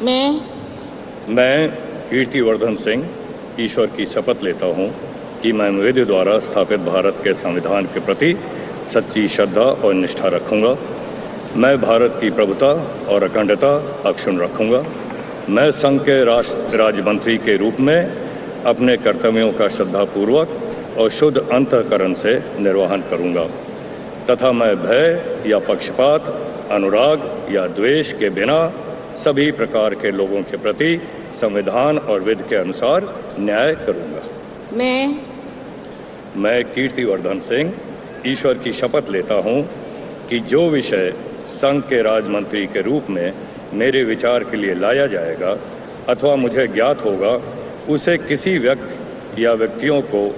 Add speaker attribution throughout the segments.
Speaker 1: मैं
Speaker 2: मैं कीर्तिवर्धन सिंह, ईश्वर की शपथ लेता हूँ कि मैं विधि द्वारा स्थापित भारत के संविधान के प्रति सच्ची श्रद्धा और निष्ठा रखूँगा। मैं भारत की प्रभुता और अखंडता अक्षुण रखूँगा। मैं संघ के राष्ट्र राज्य मंत्री के रूप में अपने कर्तव्यों का श्रद्धापूर्वक और शुद्ध अंतकरण से निर्वहन करूँगा। तथा मैं भय या पक्षपात, अनुराग या द्वेष के बिना सभी प्रकार के लोगों के प्रति संविधान और विधि के अनुसार न्याय करूँगा।
Speaker 1: मैं
Speaker 2: मैं कीर्तिवर्धन सिंह ईश्वर की शपथ लेता हूँ कि जो विषय संघ के राज्य मंत्री के रूप में मेरे विचार के लिए लाया जाएगा अथवा मुझे ज्ञात होगा उसे किसी व्यक्ति या व्यक्तियों को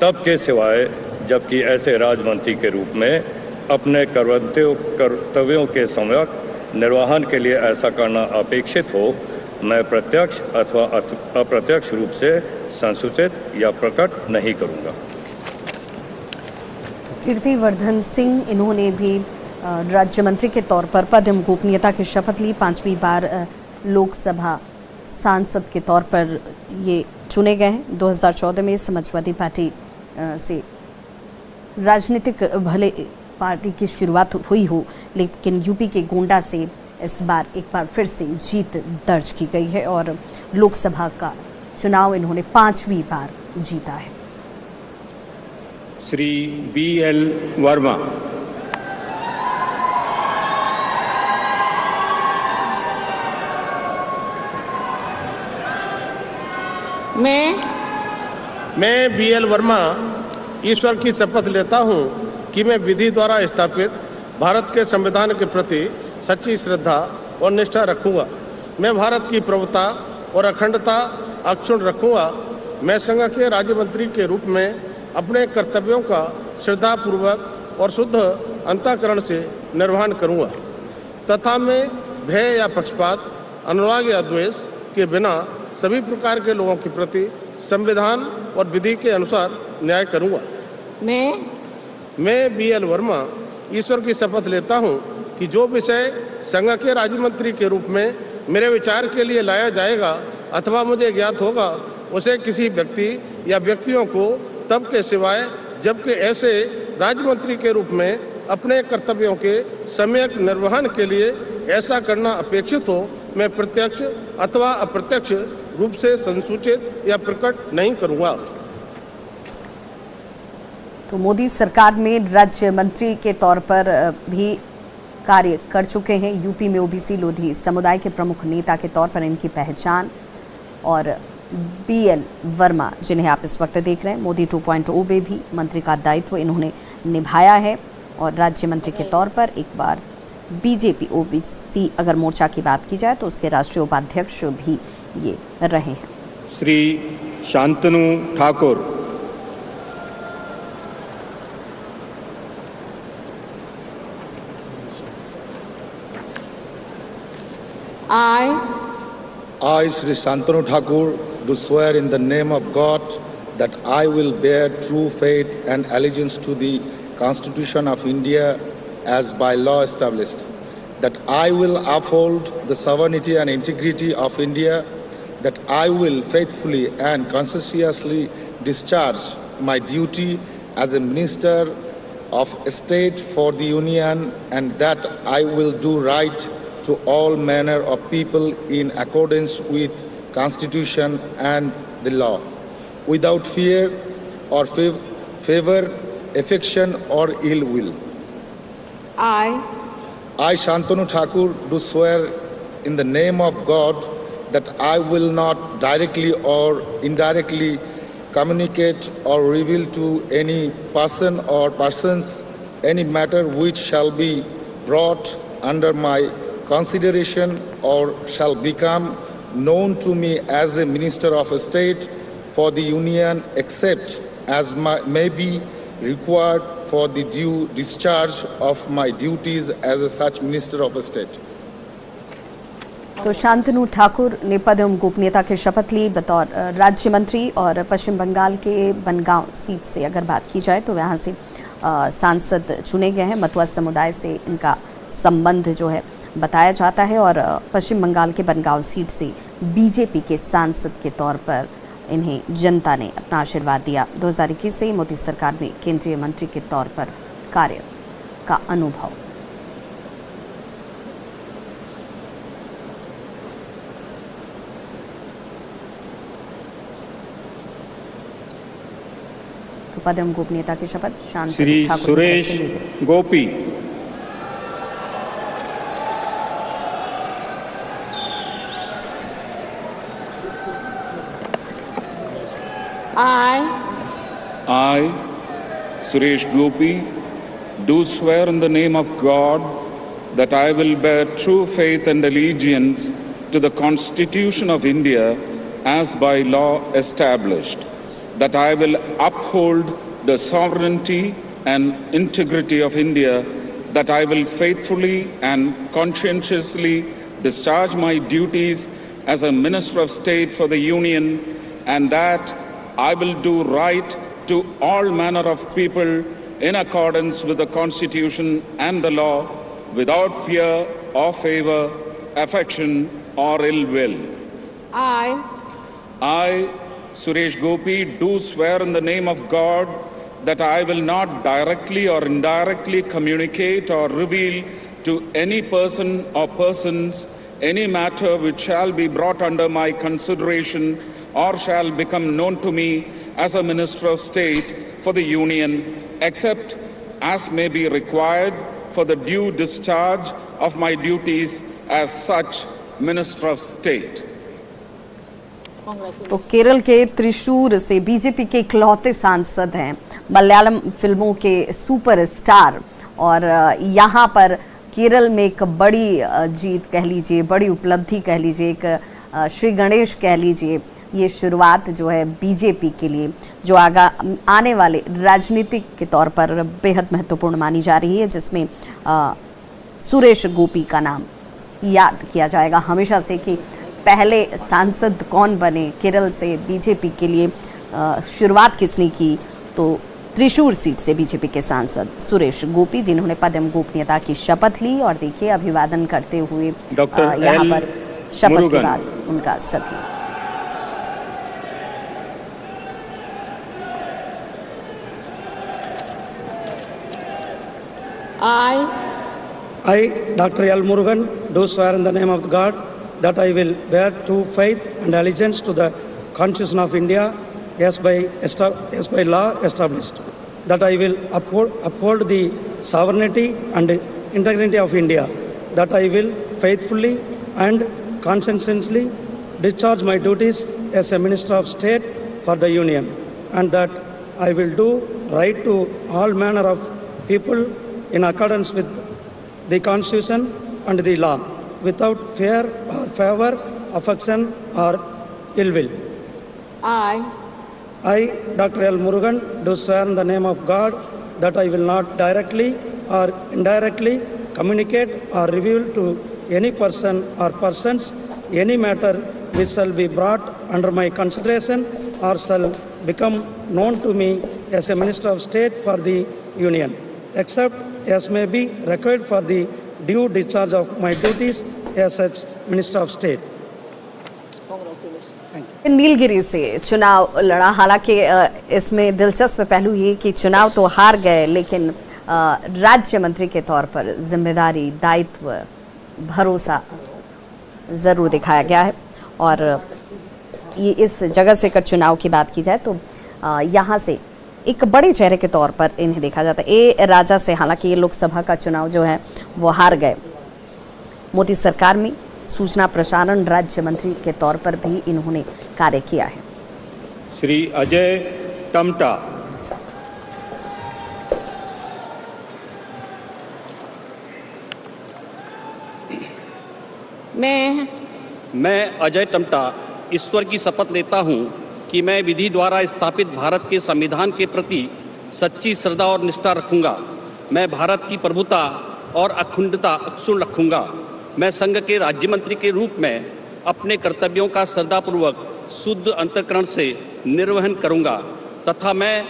Speaker 2: तब के सिवाय जबकि ऐसे राजमंत्री के रूप में अपने कर्तव्यों के सम्यक निर्वहन के लिए ऐसा करना अपेक्षित हो, मैं प्रत्यक्ष अथवा अप्रत्यक्ष रूप से संसूचित या प्रकट नहीं करूँगा।
Speaker 3: कीर्तिवर्धन सिंह, इन्होंने भी राज्य मंत्री के तौर पर पद एवं गोपनीयता की शपथ ली। पांचवी बार लोकसभा सांसद के तौर पर ये चुने गए हैं। 2014 में समाजवादी पार्टी से राजनीतिक भले पार्टी की शुरुआत हुई हो लेकिन यूपी के गोंडा से इस बार एक बार फिर से जीत दर्ज की गई है और लोकसभा का चुनाव इन्होंने पांचवी बार जीता है।
Speaker 4: Shri B L Verma.
Speaker 1: मैं
Speaker 5: मैं बी एल वर्मा ईश्वर की शपथ लेता हूँ। कि मैं विधि द्वारा स्थापित भारत के संविधान के प्रति सच्ची श्रद्धा और निष्ठा रखूँगा। मैं भारत की प्रभुता और अखंडता अक्षुण रखूँगा। मैं संघ के राज्य मंत्री के रूप में अपने कर्तव्यों का श्रद्धापूर्वक और शुद्ध अंतकरण से निर्वहन करूँगा। तथा मैं भय या पक्षपात, अनुराग या द्वेष के बिना सभी प्रकार के लोगों के प्रति संविधान और विधि के अनुसार न्याय करूँगा।
Speaker 1: मैं
Speaker 5: मैं बी एल वर्मा ईश्वर की शपथ लेता हूँ कि जो विषय संघ के राज्य मंत्री के रूप में मेरे विचार के लिए लाया जाएगा अथवा मुझे ज्ञात होगा, उसे किसी व्यक्ति या व्यक्तियों को तब के सिवाय जबकि ऐसे राज्य मंत्री के रूप में अपने कर्तव्यों के सम्यक निर्वहन के लिए ऐसा करना अपेक्षित हो, मैं प्रत्यक्ष अथवा अप्रत्यक्ष रूप से संसूचित या प्रकट नहीं करूँगा।
Speaker 3: तो मोदी सरकार में राज्य मंत्री के तौर पर भी कार्य कर चुके हैं। यूपी में ओबीसी लोधी समुदाय के प्रमुख नेता के तौर पर इनकी पहचान और बी एल वर्मा, जिन्हें आप इस वक्त देख रहे हैं, मोदी 2.0 में भी मंत्री का दायित्व इन्होंने निभाया है। और राज्य मंत्री के तौर पर एक बार बीजेपी ओबीसी अगर मोर्चा की बात की जाए तो उसके राष्ट्रीय उपाध्यक्ष भी ये रहे हैं।
Speaker 4: Shri Shantanu Thakur
Speaker 1: I.
Speaker 6: I, Sri Santanu Thakur, do swear in the name of God that I will bear true faith and allegiance to the Constitution of India as by law established, that I will uphold the sovereignty and integrity of India, that I will faithfully and conscientiously discharge my duty as a minister of state for the Union, and that I will do right to all manner of people in accordance with constitution and the law, without fear or fav favor, affection or ill will.
Speaker 1: I,
Speaker 6: I, Shantanu Thakur, do swear in the name of God that I will not directly or indirectly communicate or reveal to any person or persons any matter which shall be brought under my consideration or shall become known to me as a minister of state for the union except as my, may be required for the due discharge of my duties as a such minister of state
Speaker 3: तो शांतनु ठाकुर ने पद एवं गोपनीयता की शपथ ली बतौर राज्य मंत्री और पश्चिम बंगाल के बनगांव सीट से अगर बात की जाए तो यहाँ से सांसद चुने गए हैं मतुआ समुदाय से इनका संबंध जो है बताया जाता है और पश्चिम बंगाल के बनगांव सीट से बीजेपी के सांसद के तौर पर इन्हें जनता ने अपना आशीर्वाद दिया। 2021 से मोदी सरकार में केंद्रीय मंत्री के तौर पर कार्य का अनुभव। तो पद गोपनीयता की शपथ शांति
Speaker 4: Suresh Gopi.
Speaker 7: Suresh Gopi, do swear in the name of God that I will bear true faith and allegiance to the Constitution of India as by law established, that I will uphold the sovereignty and integrity of India, that I will faithfully and conscientiously discharge my duties as a Minister of State for the Union, and that I will do right to all manner of people in accordance with the Constitution and the law, without fear or favor, affection or ill will.
Speaker 1: I,
Speaker 7: I, Suresh Gopi, do swear in the name of God that I will not directly or indirectly communicate or reveal to any person or persons any matter which shall be brought under my consideration or shall become known to me as a Minister of State for the Union, except as may be required for the due discharge of my duties as such Minister of State.
Speaker 3: तो केरल के त्रिशूर से BJP के इकलौते सांसद हैं मलयालम फ़िल्मों के superstar और यहाँ पर केरल में एक बड़ी जीत कह लीजिए बड़ी उपलब्धि कह लीजिए एक श्री गणेश कह लीजिए ये शुरुआत जो है बीजेपी के लिए जो आगा आने वाले राजनीतिक के तौर पर बेहद महत्वपूर्ण मानी जा रही है जिसमें अ, सुरेश गोपी का नाम याद किया जाएगा। हमेशा से कि पहले सांसद कौन बने केरल से बीजेपी के लिए शुरुआत किसने की? तो त्रिशूर सीट से बीजेपी के सांसद सुरेश गोपी जिन्होंने पद एवं गोपनीयता की शपथ ली और देखिए अभिवादन करते हुए यहाँ पर शपथ के बाद उनका सभी
Speaker 1: I,
Speaker 8: I, Dr. L. Murugan, do swear in the name of God that I will bear true faith and allegiance to the Constitution of India as by, as by law established, that I will uphold, uphold the sovereignty and integrity of India, that I will faithfully and conscientiously discharge my duties as a Minister of State for the Union, and that I will do right to all manner of people in accordance with the Constitution and the law, without fear or favor, affection or ill will.
Speaker 1: I,
Speaker 8: I, Dr. L. Murugan, do swear in the name of God that I will not directly or indirectly communicate or reveal to any person or persons any matter which shall be brought under my consideration or shall become known to me as a Minister of State for the Union, except as may be required for the due discharge of my duties as such Minister of State.
Speaker 3: Nilgiri से चुनाव लड़ा। हालाँकि इसमें दिलचस्प पहलू ये कि चुनाव तो हार गए, लेकिन राज्य मंत्री के तौर पर ज़िम्मेदारी, दायित्व, भरोसा ज़रूर दिखाया गया है। और ये इस जगह से अगर चुनाव की बात की जाए तो यहाँ से एक बड़े चेहरे के तौर पर इन्हें देखा जाता है। ए राजा से हालाँकि ये लोकसभा का चुनाव जो है वो हार गए। मोदी सरकार में सूचना प्रसारण राज्य मंत्री के तौर पर भी इन्होंने कार्य किया है।
Speaker 4: श्री अजय टमटा।
Speaker 1: मैं
Speaker 9: मैं अजय टमटा ईश्वर की शपथ लेता हूँ। कि मैं विधि द्वारा स्थापित भारत के संविधान के प्रति सच्ची श्रद्धा और निष्ठा रखूँगा। मैं भारत की प्रभुता और अखंडता अक्षुण रखूँगा। मैं संघ के राज्य मंत्री के रूप में अपने कर्तव्यों का श्रद्धापूर्वक शुद्ध अंतकरण से निर्वहन करूँगा तथा मैं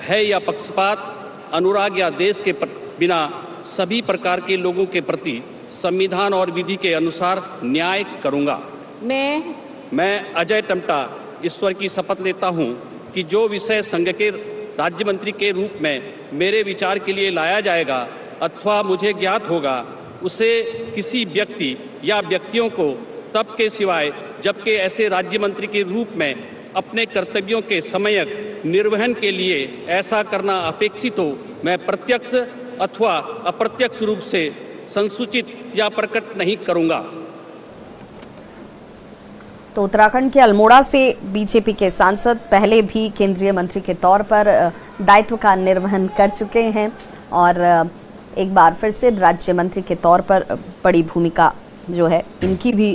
Speaker 9: भय या पक्षपात अनुराग या देश के बिना सभी प्रकार के लोगों के प्रति संविधान और विधि के अनुसार न्याय करूँगा।
Speaker 1: मैं
Speaker 9: मैं अजय टमटा ईश्वर की शपथ लेता हूँ कि जो विषय संघ के राज्य मंत्री के रूप में मेरे विचार के लिए लाया जाएगा अथवा मुझे ज्ञात होगा, उसे किसी व्यक्ति या व्यक्तियों को तब के सिवाय, जबकि ऐसे राज्य मंत्री के रूप में अपने कर्तव्यों के समयक निर्वहन के लिए ऐसा करना अपेक्षित हो, मैं प्रत्यक्ष अथवा अप्रत्यक्ष रूप से संसूचित या प्रकट नहीं करूँगा।
Speaker 3: तो उत्तराखंड के अल्मोड़ा से बीजेपी के सांसद पहले भी केंद्रीय मंत्री के तौर पर दायित्व का निर्वहन कर चुके हैं और एक बार फिर से राज्य मंत्री के तौर पर बड़ी भूमिका जो है, इनकी भी